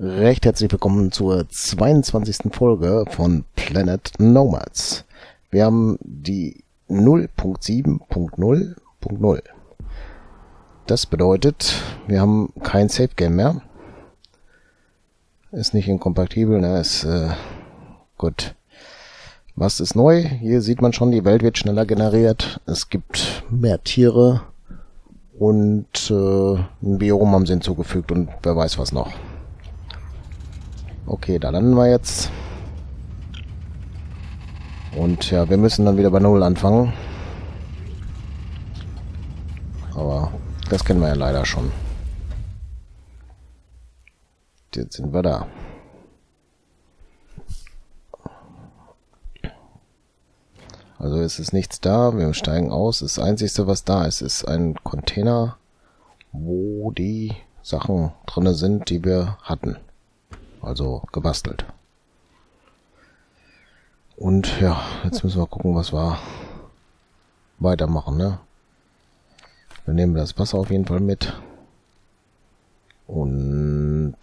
Recht herzlich willkommen zur 22. Folge von Planet Nomads. Wir haben die 0.7.0.0. Das bedeutet, wir haben kein Safe Game mehr. Ist nicht inkompatibel, ne? Ist äh, gut. Was ist neu? Hier sieht man schon, die Welt wird schneller generiert. Es gibt mehr Tiere und äh, ein Biom haben sie hinzugefügt und wer weiß was noch. Okay, da landen wir jetzt. Und ja, wir müssen dann wieder bei Null anfangen. Aber das kennen wir ja leider schon. Jetzt sind wir da. Also es ist nichts da, wir steigen aus. Das Einzige, was da ist, ist ein Container, wo die Sachen drinne sind, die wir hatten. Also gebastelt. Und ja, jetzt müssen wir gucken, was wir weitermachen, ne? Wir nehmen das Wasser auf jeden Fall mit. Und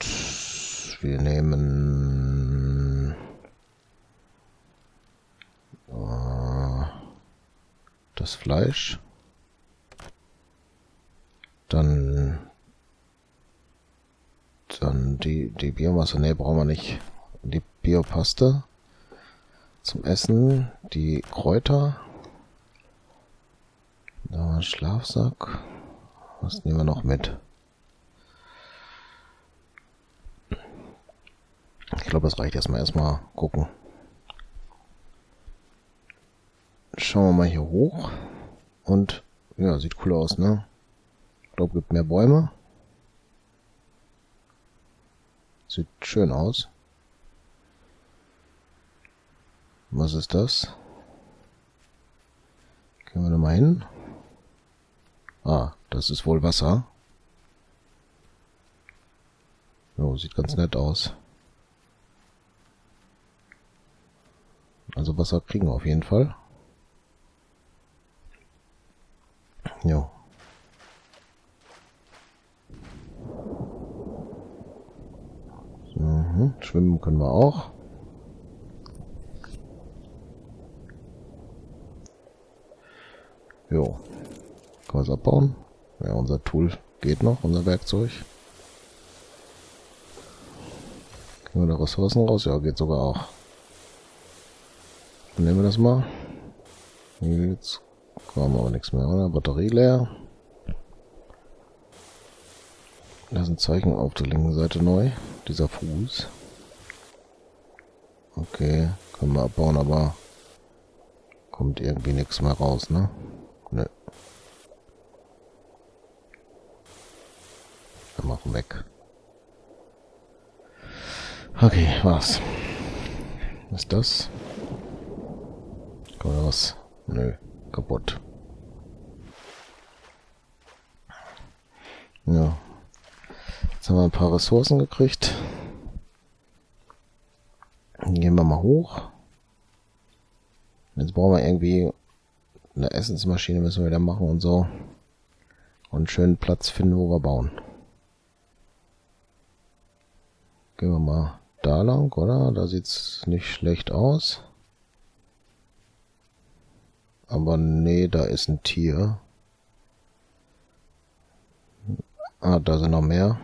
wir nehmen äh, das Fleisch. Dann dann die, die Biomasse, ne, brauchen wir nicht. Die Biopaste zum Essen, die Kräuter. Da war ein Schlafsack. Was nehmen wir noch mit? Ich glaube, das reicht erstmal. Erstmal gucken. Schauen wir mal hier hoch. Und ja, sieht cool aus, ne? Ich glaube, gibt mehr Bäume. Sieht schön aus. Was ist das? Gehen wir da mal hin. Ah, das ist wohl Wasser. Jo, sieht ganz nett aus. Also Wasser kriegen wir auf jeden Fall. Jo. Schwimmen können wir auch. Jo. Kann wir abbauen? Ja, unser Tool geht noch, unser Werkzeug. Kriegen wir da Ressourcen raus? Ja, geht sogar auch. Dann nehmen wir das mal. Jetzt kommen aber nichts mehr, oder? Batterie leer. Da ist ein Zeichen auf der linken Seite neu. Dieser Fuß. Okay, können wir abbauen, aber kommt irgendwie nichts mehr raus, ne? Ne. Wir machen weg. Okay, was? Was ist das? Man was? Nö, kaputt. Ja, Jetzt haben wir ein paar Ressourcen gekriegt. gehen wir hoch. Jetzt brauchen wir irgendwie eine Essensmaschine, müssen wir wieder machen und so. Und einen schönen Platz finden, wo wir bauen. Gehen wir mal da lang, oder? Da sieht es nicht schlecht aus. Aber nee, da ist ein Tier. Ah, da sind noch mehr.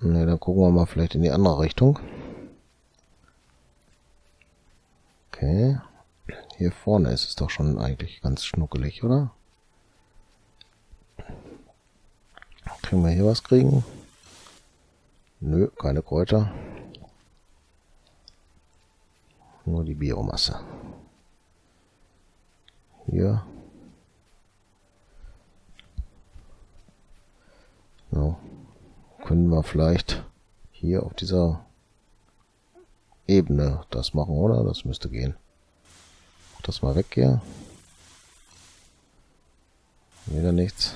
Ne, dann gucken wir mal vielleicht in die andere Richtung. Okay. Hier vorne ist es doch schon eigentlich ganz schnuckelig, oder? Können wir hier was kriegen? Nö, keine Kräuter. Nur die Biomasse. Hier. So können wir vielleicht hier auf dieser Ebene das machen, oder? Das müsste gehen. Das mal weg hier. Wieder nichts.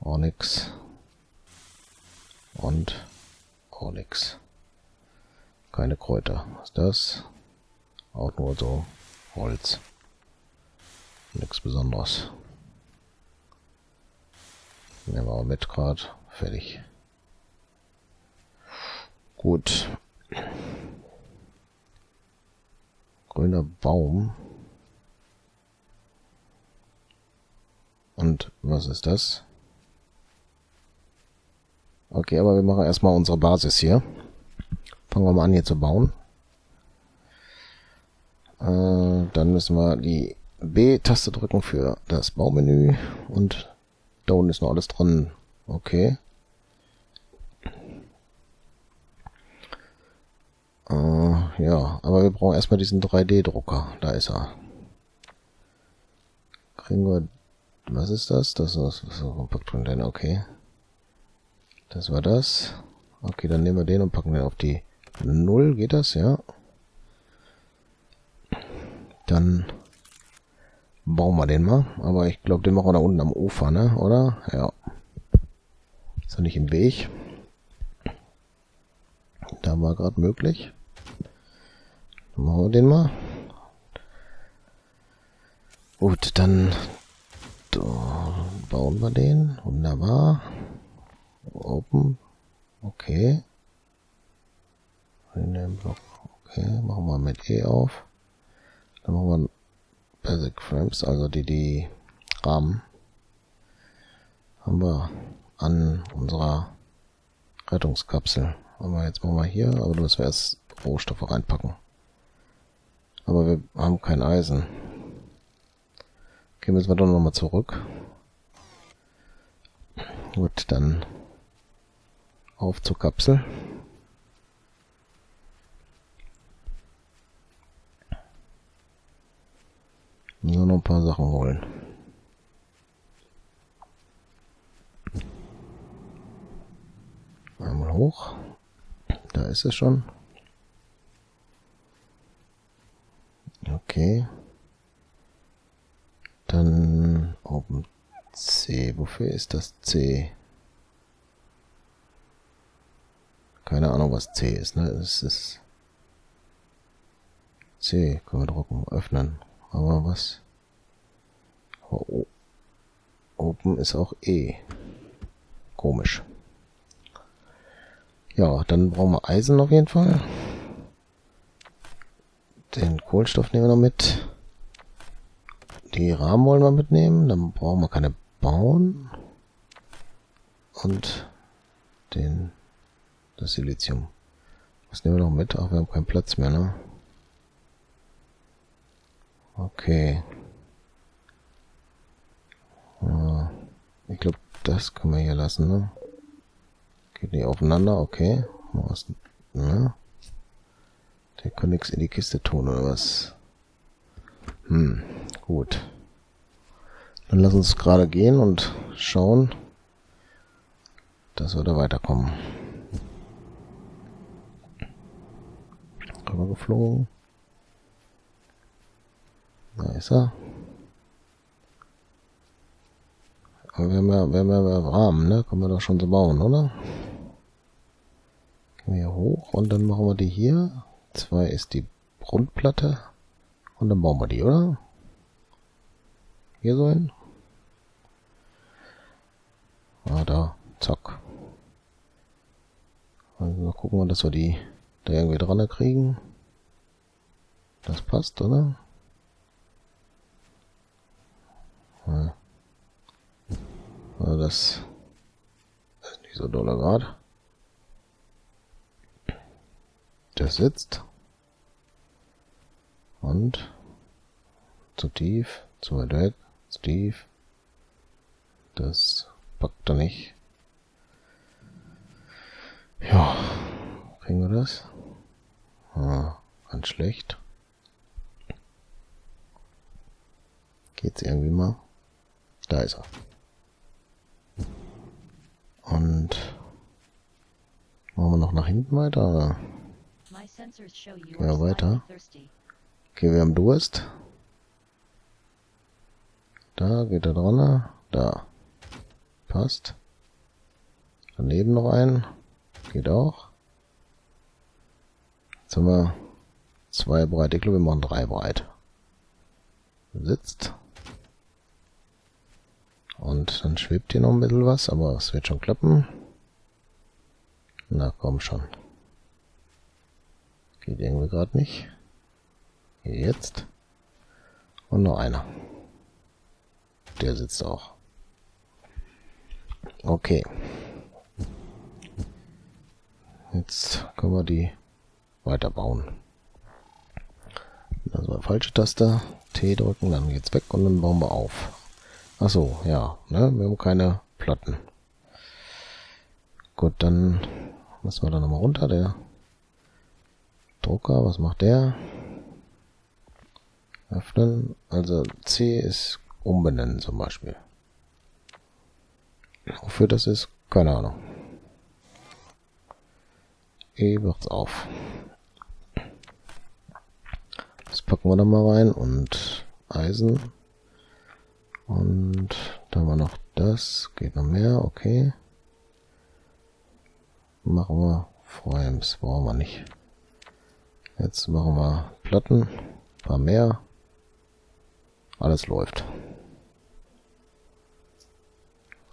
Auch nichts. Und auch nichts. Keine Kräuter. Was ist das? Auch nur so Holz. Nichts Besonderes. Nehmen wir mit gerade. Fertig. Gut. Grüner Baum. Und was ist das? Okay, aber wir machen erstmal unsere Basis hier. Fangen wir mal an hier zu bauen. Äh, dann müssen wir die B-Taste drücken für das Baumenü. Und da unten ist noch alles drin. Okay. Äh, ja, aber wir brauchen erstmal diesen 3D-Drucker. Da ist er. Kriegen wir... Was ist das? Das ist Container, okay. Das war das. Okay, dann nehmen wir den und packen den auf die 0. Geht das, ja? Dann bauen wir den mal. Aber ich glaube, den machen wir da unten am Ufer, ne? Oder? Ja. Ist er nicht im Weg? Da war gerade möglich. Machen wir den mal. Gut, dann bauen wir den. Wunderbar. Open. Okay. Okay, machen wir mit E auf. Dann machen wir Basic Frames, also die, die Rahmen haben wir an unserer Rettungskapsel. Aber jetzt machen wir hier, aber du musst erst Rohstoffe reinpacken. Aber wir haben kein Eisen. Okay, müssen wir doch nochmal zurück. Gut, dann auf zur Kapsel. Nur noch ein paar Sachen holen. Einmal hoch. Da ist es schon. Okay. Dann oben C. Wofür ist das C? Keine Ahnung, was C ist, ne? Es ist C. Können wir drucken. Öffnen. Aber was? Aber Open ist auch E. Komisch. Ja, dann brauchen wir Eisen auf jeden Fall. Den Kohlenstoff nehmen wir noch mit. Die Rahmen wollen wir mitnehmen. Dann brauchen wir keine bauen. Und den das Silizium. Was nehmen wir noch mit? Ach, wir haben keinen Platz mehr, ne? Okay. Ich glaube, das können wir hier lassen, ne? Geht nicht aufeinander, okay. Was, ne? Kann nichts in die Kiste tun, oder was? Hm, gut. Dann lass uns gerade gehen und schauen, dass wir da weiterkommen. Rübergeflogen. Da ist er. Aber wir haben ja, wir haben Rahmen, ne? Können wir doch schon so bauen, oder? Gehen wir hier hoch und dann machen wir die hier. Zwei ist die Grundplatte. Und dann bauen wir die, oder? Hier so hin. Ah, da. Zack. Also gucken, dass wir die da irgendwie dran kriegen. Das passt, oder? Also das ist nicht so doller Grad. Das sitzt. Und zu tief, zu weit weg, zu tief. Das packt er nicht. Ja, kriegen wir das? Ah, ganz schlecht. Geht's irgendwie mal? Da ist er. Und machen wir noch nach hinten weiter, oder? Ja, weiter. Okay, wir haben Durst. Da geht er dran. Da. Passt. Daneben noch ein. Geht auch. Jetzt haben wir zwei breit. Ich glaube, wir machen drei breit. Sitzt. Und dann schwebt hier noch ein bisschen was, aber es wird schon klappen. Na komm schon. Geht irgendwie gerade nicht. Jetzt. Und noch einer. Der sitzt auch. Okay. Jetzt können wir die weiterbauen. Also falsche Taste, T drücken, dann geht's weg und dann bauen wir auf. Achso, ja, ne, wir haben keine Platten. Gut, dann müssen wir da nochmal runter, der Drucker, was macht der? Öffnen, also C ist umbenennen zum Beispiel. Wofür das ist, keine Ahnung. E wird's auf. Das packen wir da mal rein und Eisen. Und da haben wir noch das. Geht noch mehr, okay. Machen wir Frames, brauchen wir nicht. Jetzt machen wir Platten, ein paar mehr. Alles läuft.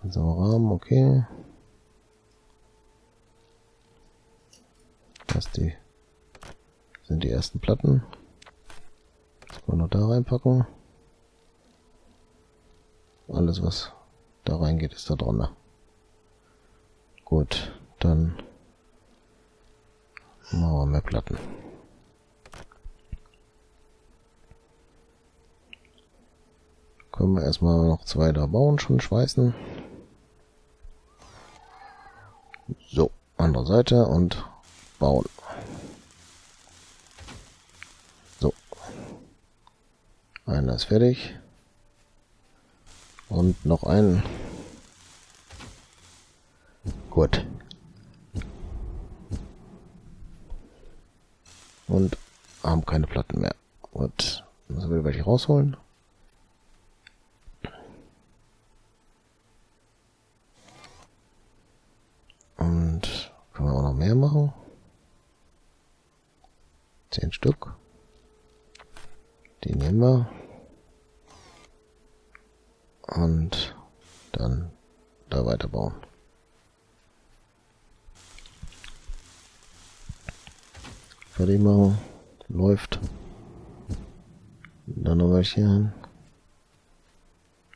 Also Rahmen, okay. Das die sind die ersten Platten. Das können wir noch da reinpacken. Alles was da reingeht ist da drunter. Gut, dann machen wir mehr Platten. Können wir erstmal noch zwei da bauen, schon schweißen. So, andere Seite und bauen. So. Einer ist fertig. Und noch einen. Gut. Und haben keine Platten mehr. Gut. Müssen wir welche rausholen. Und können wir auch noch mehr machen. Zehn Stück. Die nehmen wir. Und dann da weiterbauen. Fertig machen. Läuft. Dann noch welche hin.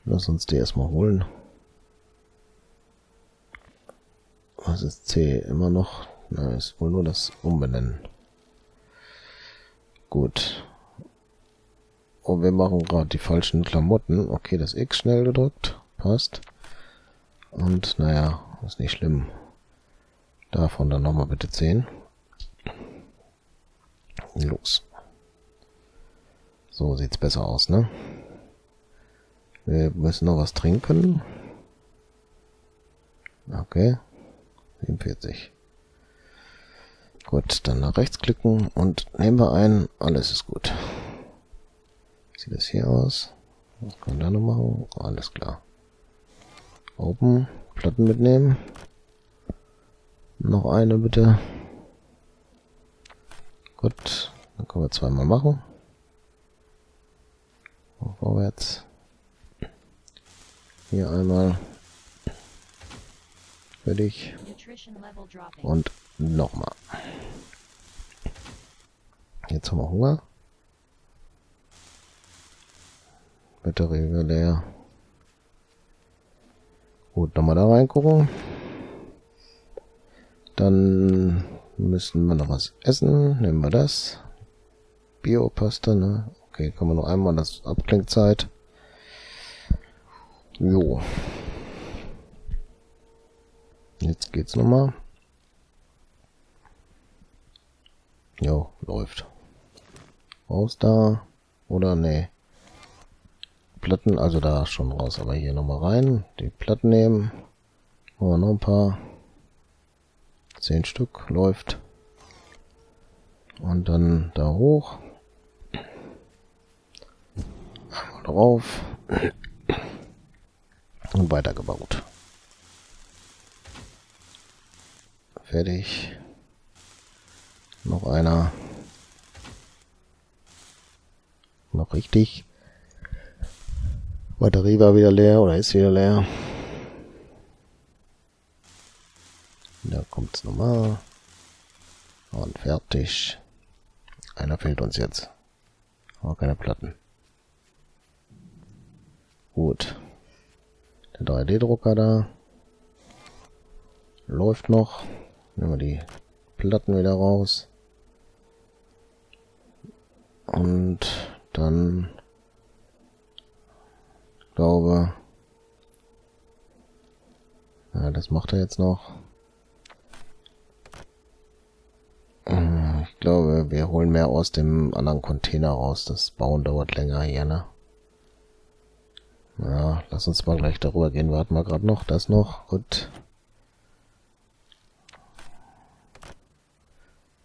Lass uns die erstmal holen. Was ist C? Immer noch? Na, ist wohl nur das Umbenennen. Gut. Und wir machen gerade die falschen Klamotten. Okay, das X schnell gedrückt. Passt. Und naja, ist nicht schlimm. Davon dann nochmal bitte 10. Los. So sieht's besser aus, ne? Wir müssen noch was trinken. Okay. 47. Gut, dann nach rechts klicken und nehmen wir ein. Alles ist gut. Sieht das hier aus? Was kann man da noch machen? Alles klar. Open. Platten mitnehmen. Noch eine bitte. Gut. Dann können wir zweimal machen. Vorwärts. Hier einmal. Fertig. Und nochmal. Jetzt haben wir Hunger. Wieder leer. Gut, nochmal da reingucken. Dann müssen wir noch was essen. Nehmen wir das. Biopasta, ne? Okay, kann man noch einmal das Abklingzeit. Jo. Jetzt geht's nochmal. Jo, läuft. Raus da. Oder nee. Platten, also da schon raus, aber hier nochmal rein. Die Platten nehmen. Wir noch ein paar. Zehn Stück läuft. Und dann da hoch. Einmal drauf. Und weitergebaut. Fertig. Noch einer. Noch richtig. Batterie war wieder leer oder ist wieder leer. Da kommt's nochmal. Und fertig. einer fehlt uns jetzt. Aber keine Platten. Gut. Der 3D-Drucker da. Läuft noch. Nehmen wir die Platten wieder raus. Und dann glaube ja, das macht er jetzt noch. Äh, ich glaube, wir holen mehr aus dem anderen Container raus. Das Bauen dauert länger hier, ne? Ja, lass uns mal gleich darüber gehen. Warten wir gerade noch. Das noch. Gut.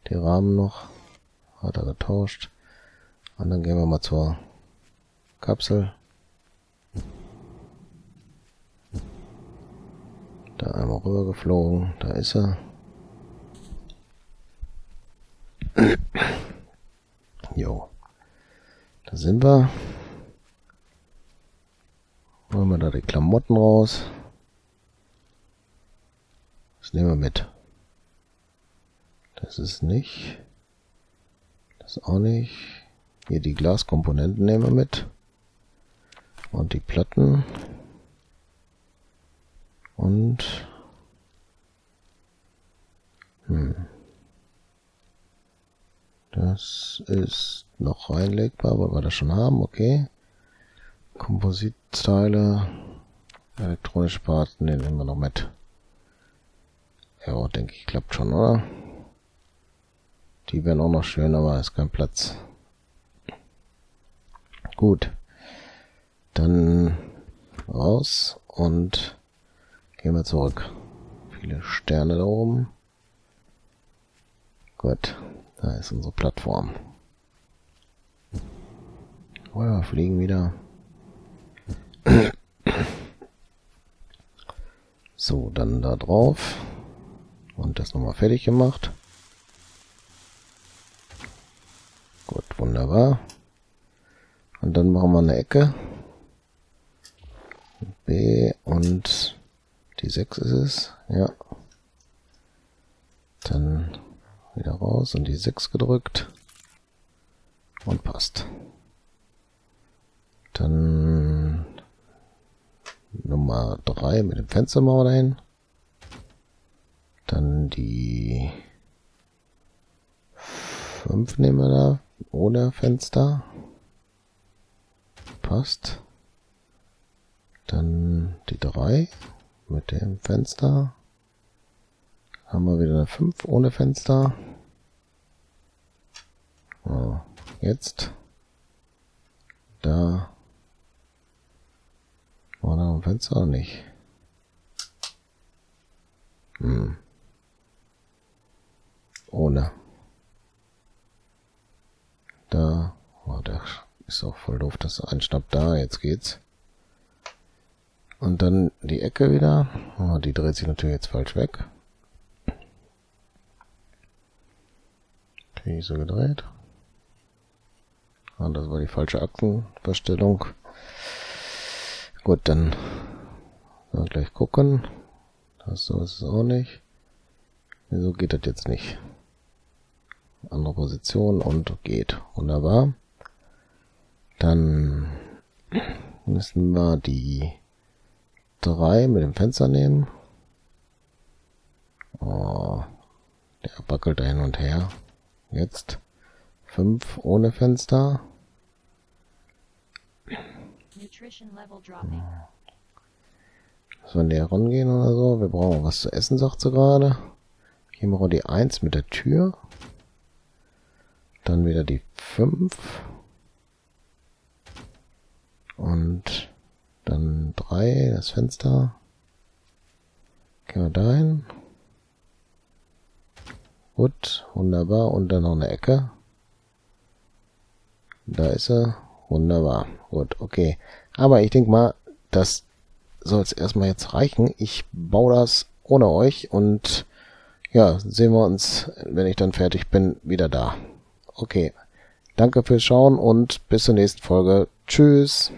Die Rahmen noch. Hat er getauscht. Und dann gehen wir mal zur Kapsel. Da einmal rüber geflogen. Da ist er. jo. Da sind wir. Holen wir da die Klamotten raus. Das nehmen wir mit. Das ist nicht. Das auch nicht. Hier die Glaskomponenten nehmen wir mit. Und die Platten. Und hm. Das ist noch reinlegbar, weil wir das schon haben, okay. Kompositteile, elektronische Parts, den nehmen wir noch mit. Ja, denke ich, klappt schon, oder? Die wären auch noch schön, aber ist kein Platz. Gut. Dann raus und Gehen wir zurück. Viele Sterne da oben. Gut, da ist unsere Plattform. Oh ja, fliegen wieder. So, dann da drauf. Und das nochmal fertig gemacht. Gut, wunderbar. Und dann machen wir eine Ecke. B und die 6 ist es, ja. Dann wieder raus und die 6 gedrückt. Und passt. Dann Nummer 3 mit dem Fenster machen wir dahin. Dann die 5 nehmen wir da ohne Fenster. Passt. Dann die 3 mit dem Fenster. Haben wir wieder eine 5 ohne Fenster. So, jetzt. Da. War da ein Fenster oder nicht? Hm. Ohne. Da. Oh, der ist auch voll doof, dass ein Schnapp da. Jetzt geht's. Und dann die Ecke wieder. Oh, die dreht sich natürlich jetzt falsch weg. Ich so gedreht. Ah, das war die falsche Achsenverstellung. Gut, dann gleich gucken. Das so ist es auch nicht. Wieso geht das jetzt nicht? Andere Position und geht. Wunderbar. Dann müssen wir die 3 mit dem Fenster nehmen. Oh, der wackelt da hin und her. Jetzt 5 ohne Fenster. Sollen die herangehen oder so? Wir brauchen was zu essen, sagt sie gerade. Hier machen wir die 1 mit der Tür. Dann wieder die 5. Und dann drei, das Fenster. Gehen wir dahin. Gut, wunderbar. Und dann noch eine Ecke. Da ist er. Wunderbar. Gut, okay. Aber ich denke mal, das soll es erstmal jetzt reichen. Ich baue das ohne euch und ja, sehen wir uns, wenn ich dann fertig bin, wieder da. Okay. Danke fürs Schauen und bis zur nächsten Folge. Tschüss.